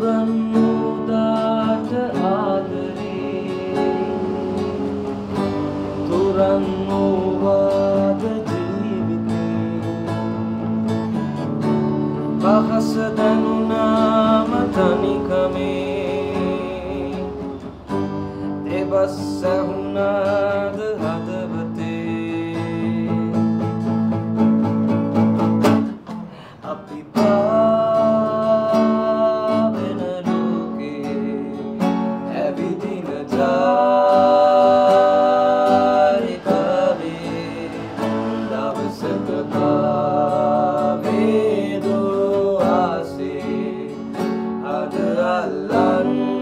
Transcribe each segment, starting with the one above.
පුරන්නෝදාට දෙබස් සැහුණාද හදවතේ? අපි පාවෙන ලෝකේ ඇවිදින ජාරිකාවේ දවසක කාවේදෝ ආසේ අද අල්ලන්න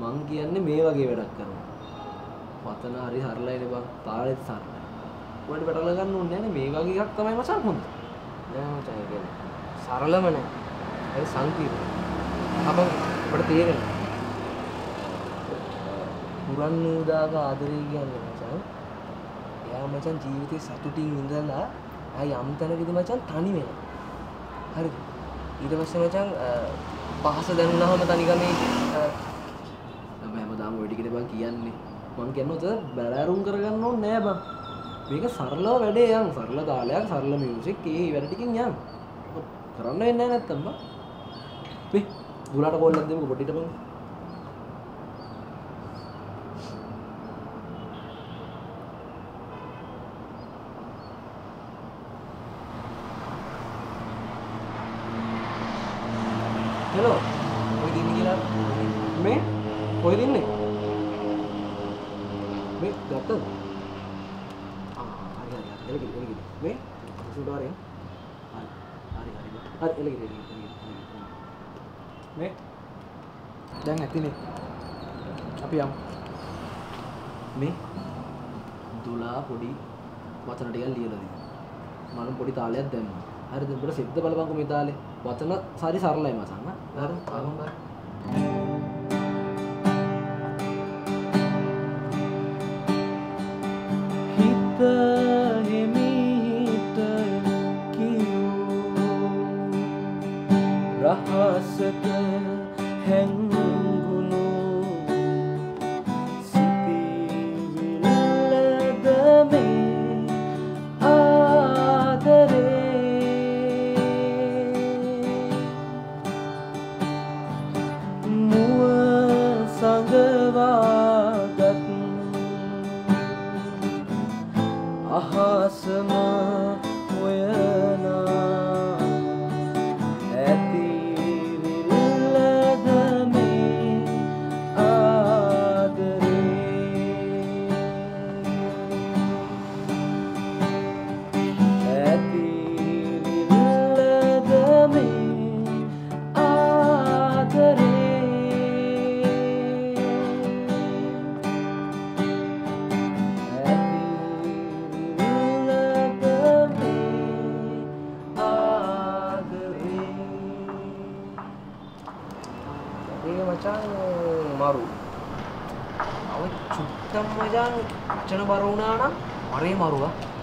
මං කියන්නේ මේ වගේ වැඩක් කරනවා. පතන හරි හරලයිනේ බං. තාලෙත් සරලයි. ඔයාලට පැටල ගන්න ඕනේ නැහැ මේ වගේ එකක් තමයි මචං හොඳ. නෑ මචං ඒ කියන්නේ සරලම නෑ. ඒක සංකීර්ණ. අපන් අපිට තේරෙනවා. පුරන් නූදාක ආදරේ කියන්නේ මචං. එයා මචං ජීවිතේ සතුටින් ඉඳලා ආයි යම් තැනකදී මචං තනි වෙනවා. හරිද? ඊට පස්සේ මචං අ, පහස දැනුණාම තනිකමේ අ, මම හැමදාම ඔය ටිකට බං කියන්නේ. මං කියන්නොත් බැලෑරුම් කරගන්න ඕනේ නෑ බං. මේක සරලව වැඩේ යන්. සරල තාලයක් සරල මියුසික් ඒ වැඩ ටිකින් යන්. කරන්න වෙන්නේ නැහැ නැත්තම් බං. මේ දුලාට කෝල්ලක් දෙමුකෝ පොඩ්ඩට බං. හෙලෝ කොයිද ඉන්නේ කියලා? මේ කොයිද ඉන්නේ? මේ ගත්තද ආ හරි හරි හරි එලගිරි එලගිරි මේ සුඩ වරේ හරි හරි හරි හරි එලගිරි එලගිරි මේ දැන් ඇතිනේ අපි යමු මේ දුලා පොඩි වචන ටිකක් ලියලා දෙන්න මම පොඩි තාලයක් දැම්මා හරිද උඹට සිද්ද බලපන්කො මේ තාලේ වචන සරි සරලයි මසන්න හරි අරන් හිත cơ hẹn મારું હવે છુટ્ટા મજાનું અચાનક મારું ના મારે મારું હા